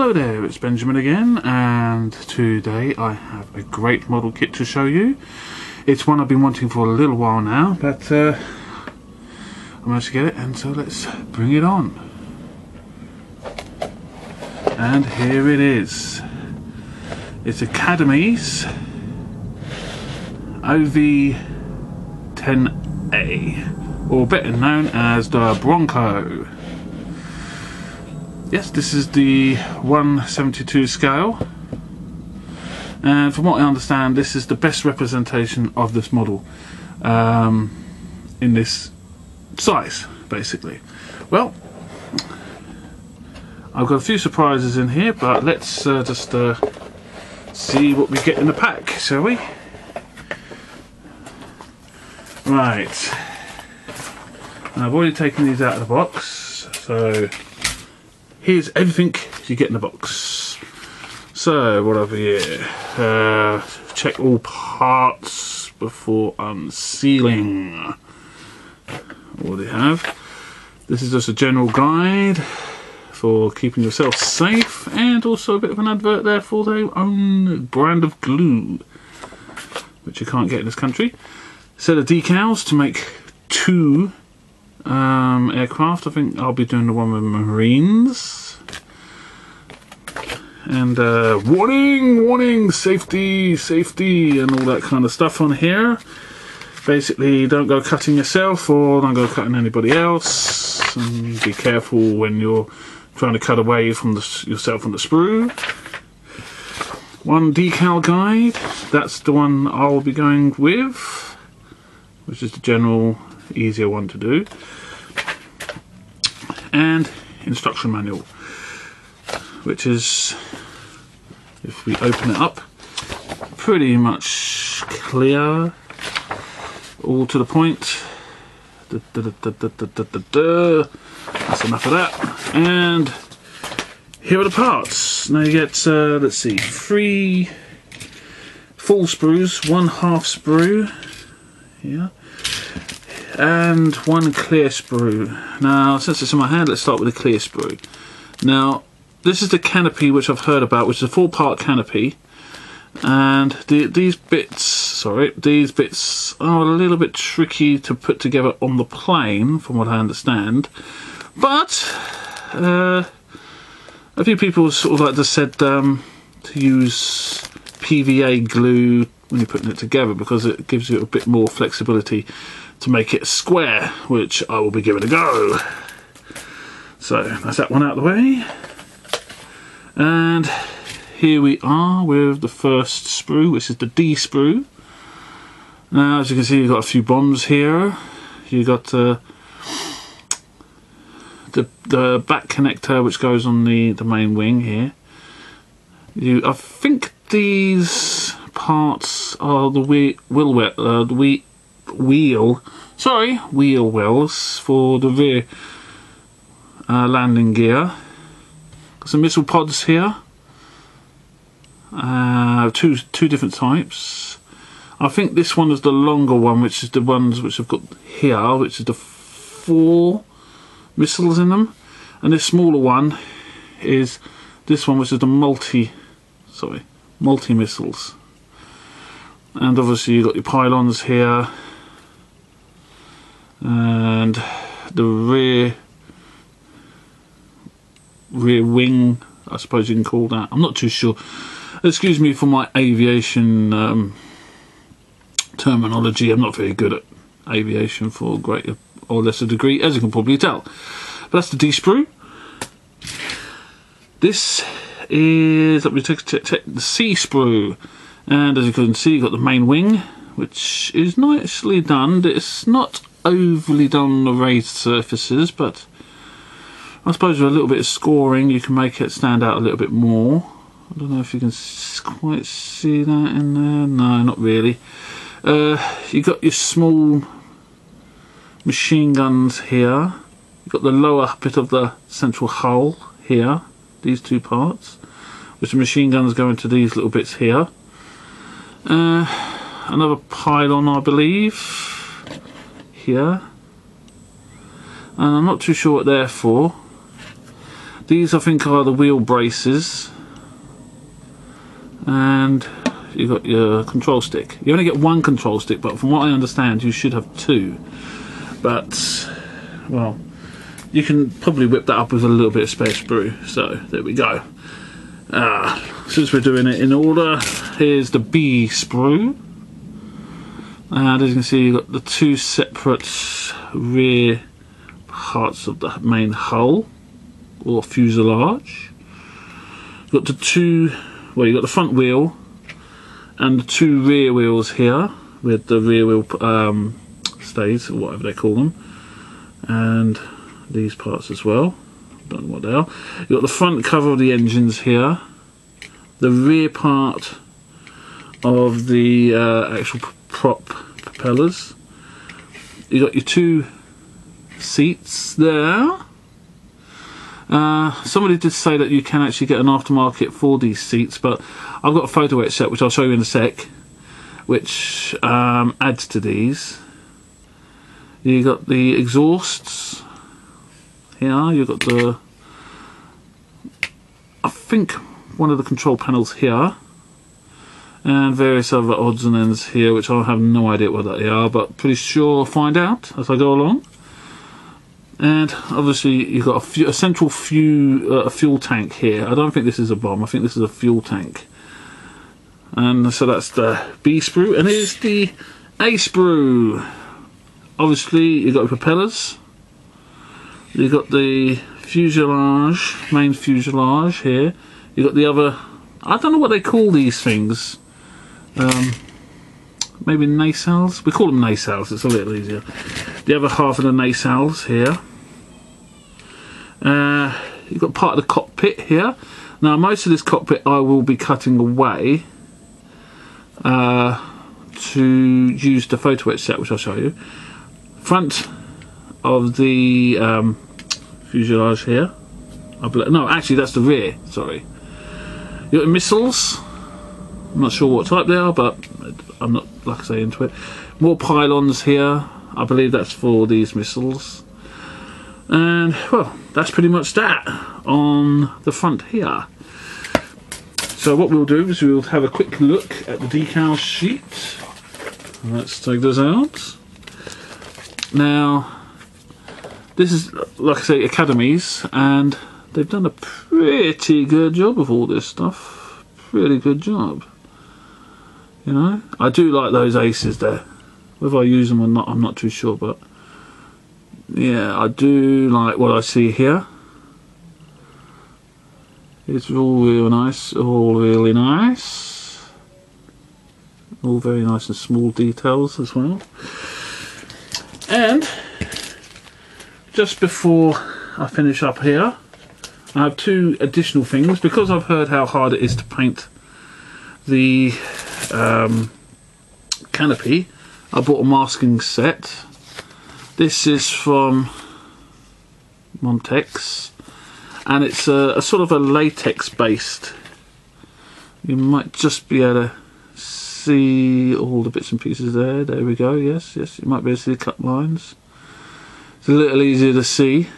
Hello there, it's Benjamin again, and today I have a great model kit to show you. It's one I've been wanting for a little while now, but uh, I managed to get it, and so let's bring it on. And here it is. It's Academy's OV10A, or better known as the Bronco. Yes, this is the 172 scale. And from what I understand, this is the best representation of this model um, in this size, basically. Well, I've got a few surprises in here, but let's uh, just uh, see what we get in the pack, shall we? Right. I've already taken these out of the box, so here's everything you get in the box. So, what have we here? Uh, check all parts before unsealing. What do you have? This is just a general guide for keeping yourself safe and also a bit of an advert there for their own brand of glue, which you can't get in this country. Set of decals to make two um, aircraft. I think I'll be doing the one with Marines. And uh, warning, warning, safety, safety, and all that kind of stuff on here. Basically, don't go cutting yourself or don't go cutting anybody else. And be careful when you're trying to cut away from the, yourself from the sprue. One decal guide, that's the one I'll be going with, which is the general easier one to do. And instruction manual, which is, if we open it up, pretty much clear, all to the point. Da, da, da, That's enough of that. And here are the parts. Now you get, uh, let's see, three full sprues, one half sprue. Yeah and one clear sprue. Now, since it's in my hand, let's start with the clear sprue. Now, this is the canopy which I've heard about, which is a four-part canopy. And the, these bits, sorry, these bits are a little bit tricky to put together on the plane, from what I understand. But, uh, a few people sort of like just said um, to use PVA glue when you're putting it together because it gives you a bit more flexibility to make it square, which I will be giving a go. So that's that one out of the way. And here we are with the first sprue, which is the D sprue. Now, as you can see, you've got a few bombs here. You've got uh, the the back connector, which goes on the the main wing here. You, I think these parts are the wheel, wheel, uh, the wheel, wheel, sorry, wheel wells for the rear uh, landing gear. Got some missile pods here. Uh, two two different types. I think this one is the longer one, which is the ones which I've got here, which is the four missiles in them, and this smaller one is this one, which is the multi, sorry, multi missiles. And obviously you've got your pylons here, and the rear rear wing I suppose you can call that. I'm not too sure. Excuse me for my aviation um, terminology. I'm not very good at aviation for greater or lesser degree as you can probably tell. But that's the D-sprue. This is let me take, take, take the C sprue and as you can see you've got the main wing which is nicely done. It's not overly done on the raised surfaces, but I suppose with a little bit of scoring you can make it stand out a little bit more. I don't know if you can quite see that in there. No, not really. Uh, you've got your small machine guns here. You've got the lower bit of the central hull here, these two parts, which the machine guns go into these little bits here. Uh, another pylon, I believe here and I'm not too sure what they're for These I think are the wheel braces. And you've got your control stick. You only get one control stick, but from what I understand, you should have two. But, well, you can probably whip that up with a little bit of spare sprue. So, there we go. Uh, since we're doing it in order, here's the B sprue. And as you can see, you've got the two separate rear parts of the main hull or fuselage. You've got the two, well, you've got the front wheel and the two rear wheels here with the rear wheel um, stays, or whatever they call them, and these parts as well. Don't know what they are. You've got the front cover of the engines here, the rear part of the uh, actual prop propellers. You got your two seats there. Uh, somebody did say that you can actually get an aftermarket for these seats, but I've got a photo etch set which I'll show you in a sec, which um, adds to these. You got the exhausts here. You've got the, I think one of the control panels here, and various other odds and ends here, which I have no idea what they are, but pretty sure I'll find out as I go along and obviously you've got a, fu a central fu uh, a fuel tank here. I don't think this is a bomb. I think this is a fuel tank. And so that's the B sprue, and here's the A sprue. Obviously you've got propellers. You've got the fuselage, main fuselage here. You've got the other. I don't know what they call these things. Um, maybe nacelles. We call them nacelles. It's a little easier. The other half of the nacelles here. Uh, you've got part of the cockpit here. Now most of this cockpit I will be cutting away uh, to use the photo etch set which I'll show you. Front of the um, fuselage here. no, actually that's the rear, sorry. Got missiles. I'm not sure what type they are, but I'm not, like I say, into it. More pylons here. I believe that's for these missiles. And, well, that's pretty much that on the front here. So what we'll do is we'll have a quick look at the decal sheet. Let's take this out. Now, this is, like I say, Academy's, and they've done a pretty good job of all this stuff. Pretty good job. You know, I do like those aces there. Whether I use them or not, I'm not too sure, but yeah, I do like what I see here. It's all real nice, all really nice. All very nice and small details as well. And just before I finish up here, I have two additional things because I've heard how hard it is to paint the um, canopy. I bought a masking set. This is from Montex. And it's a, a, sort of a latex based you might just be able to see all the bits and pieces there. There we go. Yes yes you might be able to see the cut lines. It's a little easier to see.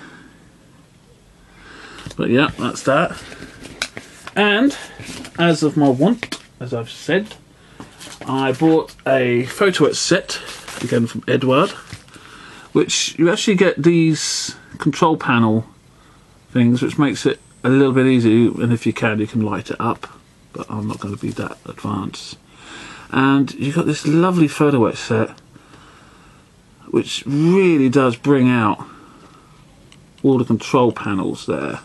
But yeah that's that. And as of my want as I've said I bought a photo etch set again from Eduard, which you actually get these control panel things which makes it a little bit easier and if you can you can light it up but I'm not going to be that advanced. And you've got this lovely photo etch set which really does bring out all the control panels there.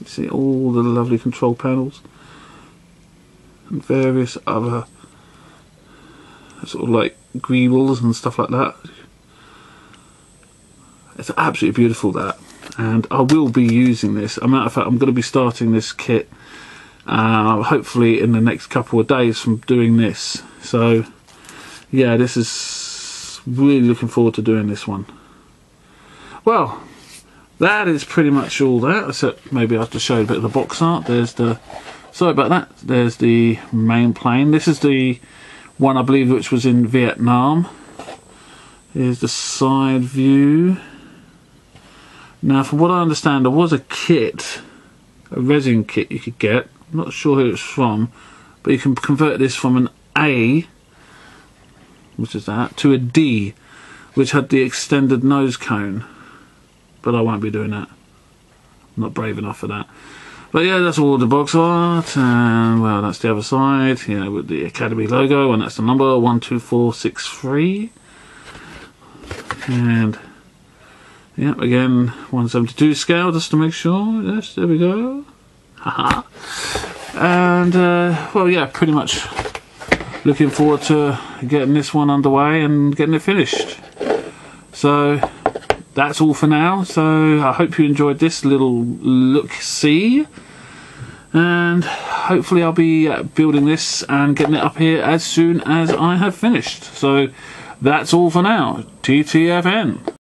You see all the lovely control panels and various other sort of like greebles and stuff like that it's absolutely beautiful that and I will be using this. As a matter of fact I'm going to be starting this kit uh, hopefully in the next couple of days from doing this. So yeah this is really looking forward to doing this one. Well that is pretty much all that except maybe I have to show you a bit of the box art. There's the sorry about that. There's the main plane. This is the one I believe which was in Vietnam. Here's the side view Now, from what I understand, there was a kit, a resin kit you could get. I'm not sure who it's from, but you can convert this from an A, which is that, to a D, which had the extended nose cone. But I won't be doing that. I'm not brave enough for that. But yeah, that's all the box art, and well, that's the other side, you know, with the Academy logo, and that's the number 12463. And, yeah, again, 172 scale, just to make sure. Yes, there we go. Haha. and, uh, well, yeah, pretty much looking forward to getting this one underway and getting it finished. So, that's all for now. So I hope you enjoyed this little look see. And hopefully I'll be uh, building this and getting it up here as soon as I have finished. So that's all for now. TTFN.